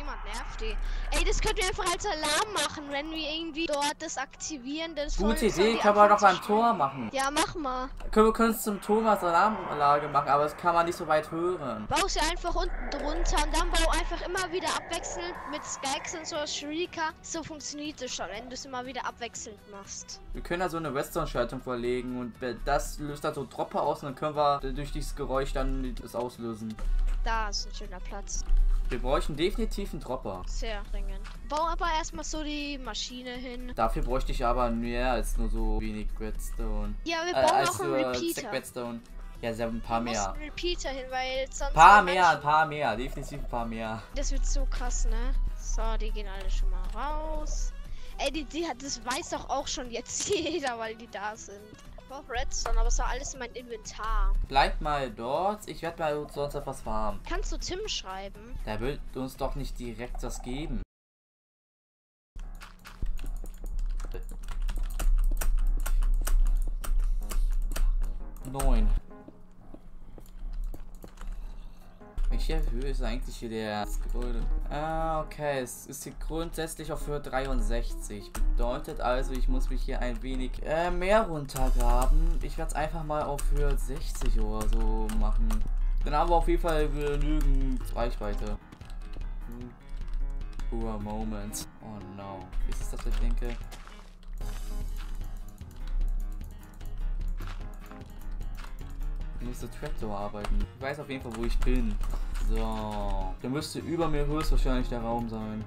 Niemand nervt die. Ey, das könnten wir einfach als Alarm machen, wenn wir irgendwie dort das aktivieren. Das Gute Idee, kann man doch beim Tor machen. Ja, mach mal. Können wir können es zum Thomas Alarmanlage machen, aber das kann man nicht so weit hören. Bau sie einfach unten drunter und dann bau einfach immer wieder abwechselnd mit Skykes und so Shrieker. So funktioniert das schon, wenn du es immer wieder abwechselnd machst. Wir können da so eine Western-Schaltung verlegen und das löst dann so Dropper aus und dann können wir durch dieses Geräusch dann das auslösen. Da ist ein schöner Platz. Wir bräuchten definitiv einen Dropper. Sehr dringend. Bau aber erstmal so die Maschine hin. Dafür bräuchte ich aber mehr als nur so wenig Redstone. Ja, wir Äh, bauen noch einen Repeater. Redstone. Ja, sehr ein paar mehr. einen Repeater hin, weil sonst. Ein paar haben mehr, ein paar mehr. Definitiv ein paar mehr. Das wird so krass, ne? So, die gehen alle schon mal raus. Ey, die, die hat, das weiß doch auch schon jetzt jeder, weil die da sind. Ich brauch Redstone, aber es war alles in mein Inventar. Bleibt mal dort. Ich werde mal sonst etwas farmen. Kannst du Tim schreiben? Der will uns doch nicht direkt das geben. Neun. Welche Höhe ist eigentlich hier der das Gebäude? Ah, okay. Es ist hier grundsätzlich auf Höhe 63. Bedeutet also, ich muss mich hier ein wenig äh, mehr runtergraben. Ich werde es einfach mal auf Höhe 60 oder so machen. Dann haben wir auf jeden Fall genügend Reichweite. Poor moment. Oh no. Wie ist es, dass ich denke? Ich muss der Trapdoor arbeiten. Ich weiß auf jeden Fall, wo ich bin. So. Da müsste über mir höchstwahrscheinlich der Raum sein.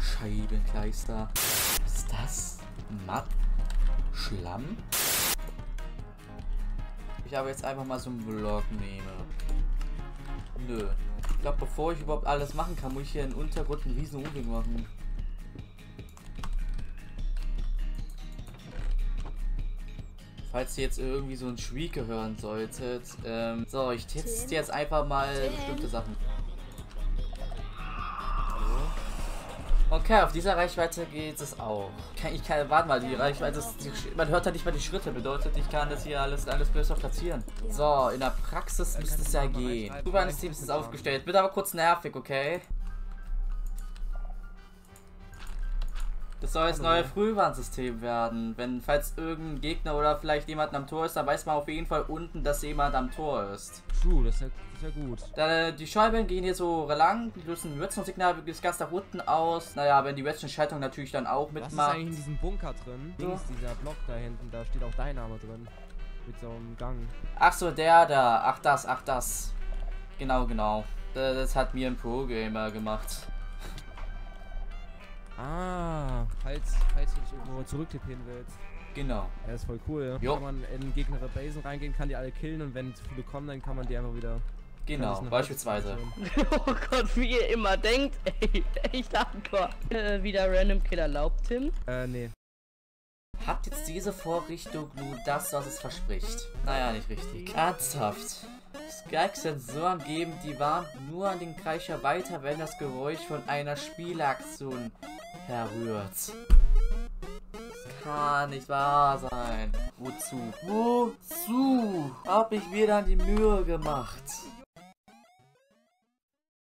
Scheibenkleister. Was ist das? Matt? Schlamm? Ich aber jetzt einfach mal so einen Block nehme. Nö. Ich glaube, bevor ich überhaupt alles machen kann, muss ich hier im Untergrund einen riesen Umweg machen. Falls ihr jetzt irgendwie so ein Schwieke hören solltet. Ähm, so, ich teste jetzt einfach mal Tim? bestimmte Sachen. Okay, auf dieser Reichweite geht es auch. Kann, ich kann, warte mal, die Reichweite ist, die, Sch- man hört ja nicht mal die Schritte, bedeutet, ich kann das hier alles, alles besser platzieren. So, in der Praxis müsste es ja gehen. Super, das Team ist aufgestellt. Wird aber kurz nervig, okay? Das soll jetzt neue Frühwarnsystem werden. Wenn, falls irgendein Gegner oder vielleicht jemand am Tor ist, dann weiß man auf jeden Fall unten, dass jemand am Tor ist. True, das ist ja, das ist ja gut. Da, äh, die Scheiben gehen hier so lang, die lösen ein Redstone-Signal bis ganz nach unten aus. Naja, wenn die Redstone-Schaltung natürlich dann auch Was ist mitmacht. eigentlich in diesem Bunker drin? So. Links dieser Block da hinten, da steht auch dein Name drin. Mit so einem Gang. Ach so, der da. Ach das, ach das. Genau, genau. Das, das hat mir ein Pro-Gamer gemacht. Ah, falls, falls du dich irgendwo zurücktippen willst. Genau. Ja, ist voll cool. Ja. Jo. Kann man in Gegner Basen reingehen, kann die alle killen und wenn zu viele kommen, dann kann man die einfach wieder. Genau, beispielsweise. Oh Gott, wie ihr immer denkt. Ey, echt hardcore. Äh, wieder Random Kill erlaubt, Tim. Äh, nee. Hat jetzt diese Vorrichtung nun das, was es verspricht? Naja, nicht richtig. Ernsthaft. Skype-Sensoren geben die Warnung nur an den Kreischer weiter, wenn das Geräusch von einer Spielaktion herrührt. Das kann nicht wahr sein. Wozu? Wozu? Hab ich mir dann die Mühe gemacht?